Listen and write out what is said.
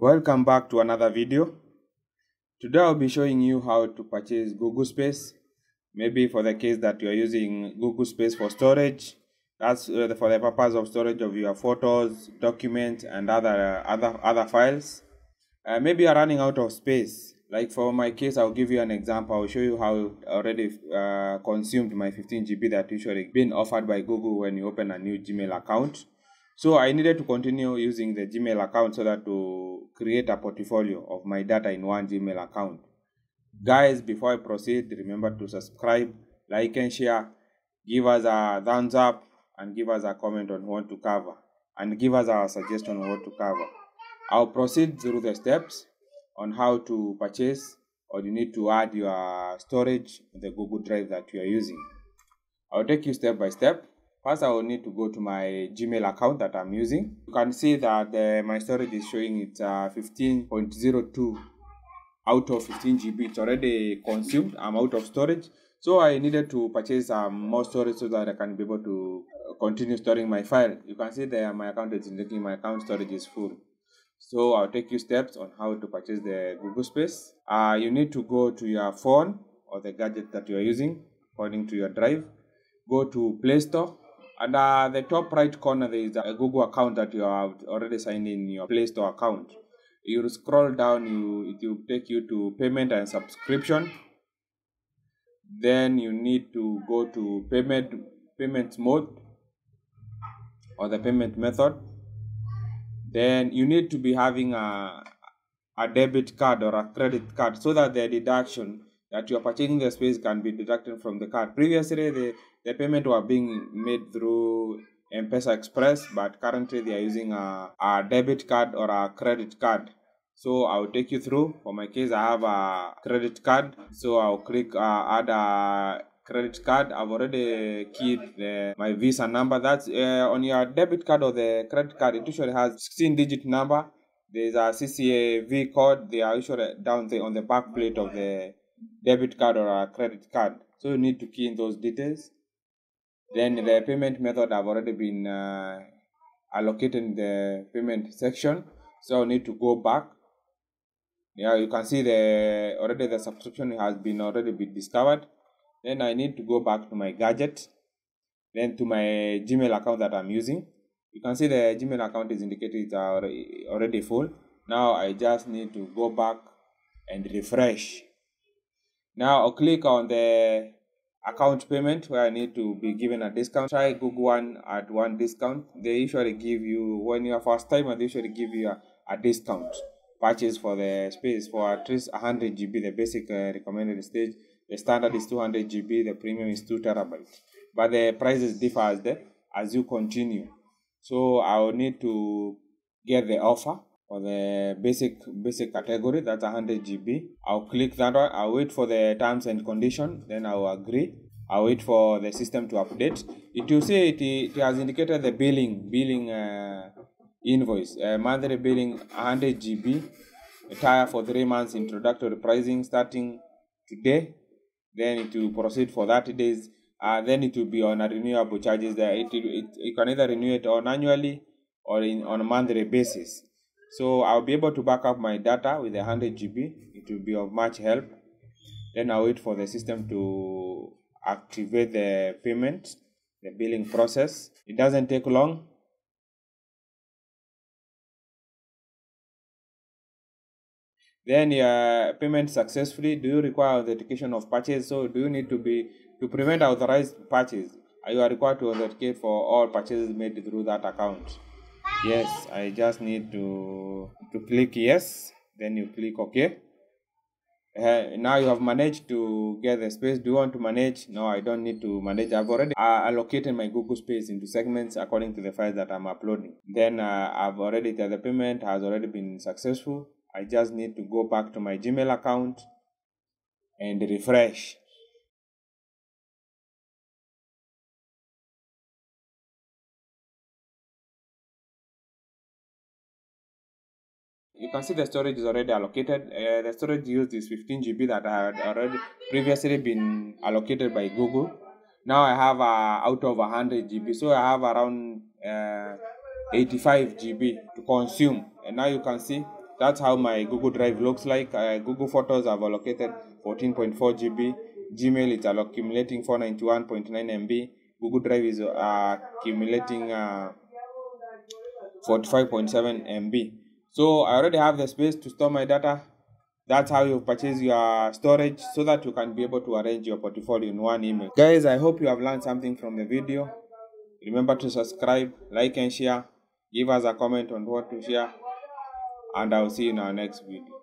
Welcome back to another video. Today I'll be showing you how to purchase Google Space. Maybe for the case that you're using Google Space for storage. That's uh, for the purpose of storage of your photos, documents, and other uh, other other files. Uh, maybe you're running out of space. Like for my case, I'll give you an example. I'll show you how I already uh, consumed my 15 GB that usually been offered by Google when you open a new Gmail account. So I needed to continue using the Gmail account so that to create a portfolio of my data in one Gmail account. Guys, before I proceed, remember to subscribe, like and share, give us a thumbs up and give us a comment on what to cover and give us a suggestion on what to cover. I'll proceed through the steps on how to purchase or you need to add your storage in the Google Drive that you are using. I'll take you step by step First, I will need to go to my Gmail account that I'm using. You can see that uh, my storage is showing it's uh, 15.02 out of 15 GB. It's already consumed. I'm out of storage. So I needed to purchase um, more storage so that I can be able to continue storing my file. You can see there my account is indicating my account storage is full. So I'll take you steps on how to purchase the Google Space. Uh, you need to go to your phone or the gadget that you are using according to your drive. Go to Play Store and uh, the top right corner, there is a Google account that you have already signed in your Play Store account. You scroll down, you it will take you to payment and subscription. Then you need to go to payment payment mode or the payment method. Then you need to be having a a debit card or a credit card so that the deduction that you are purchasing the space can be deducted from the card. Previously, the, the payment were being made through M-Pesa Express, but currently they are using a, a debit card or a credit card. So I'll take you through. For my case, I have a credit card. So I'll click uh, add a credit card. I've already keyed the, my Visa number. That's uh, on your debit card or the credit card. It usually has 16 digit number. There's a CCAV code. They are usually down there on the back plate of the debit card or a credit card. So you need to key in those details. Then the payment method have already been uh, allocated in the payment section. So I need to go back. Yeah, you can see the already the subscription has been already been discovered. Then I need to go back to my gadget. Then to my Gmail account that I'm using. You can see the Gmail account is indicated it's already, already full. Now I just need to go back and refresh now I'll click on the account payment where I need to be given a discount. Try Google One at one discount. They usually give you, when you're first time, they usually give you a, a discount purchase for the space for at least 100 GB, the basic uh, recommended stage. The standard is 200 GB, the premium is 2 terabytes. But the prices differ as, the, as you continue. So I will need to get the offer for the basic basic category that's 100 GB. I'll click that one. I'll wait for the terms and condition. Then I'll agree. I'll wait for the system to update. It will say it, it has indicated the billing billing uh, invoice uh, monthly billing 100 GB. Tire for three months introductory pricing starting today. Then it will proceed for 30 days. Uh, then it will be on a renewable charges there. It, it, it, you can either renew it on annually or in, on a monthly basis. So I'll be able to back up my data with 100 GB. It will be of much help. Then I'll wait for the system to activate the payment, the billing process. It doesn't take long. Then your payment successfully. Do you require authentication of purchase? So do you need to be to prevent authorized purchase? Are You required to authenticate for all purchases made through that account yes i just need to to click yes then you click ok. Uh, now you have managed to get the space. Do you want to manage? No i don't need to manage. I've already uh, allocated my google space into segments according to the files that i'm uploading. Then uh, i've already the payment has already been successful. I just need to go back to my gmail account and refresh you can see the storage is already allocated. Uh, the storage used is 15 GB that had already previously been allocated by Google. Now I have uh, out of 100 GB, so I have around uh, 85 GB to consume. And now you can see that's how my google drive looks like uh, google photos i've allocated 14.4 gb gmail is accumulating 491.9 mb google drive is uh, accumulating uh, 45.7 mb so i already have the space to store my data. That's how you purchase your storage so that you can be able to arrange your portfolio in one email. Guys i hope you have learned something from the video. Remember to subscribe like and share. Give us a comment on what to share. And i'll see you in our next video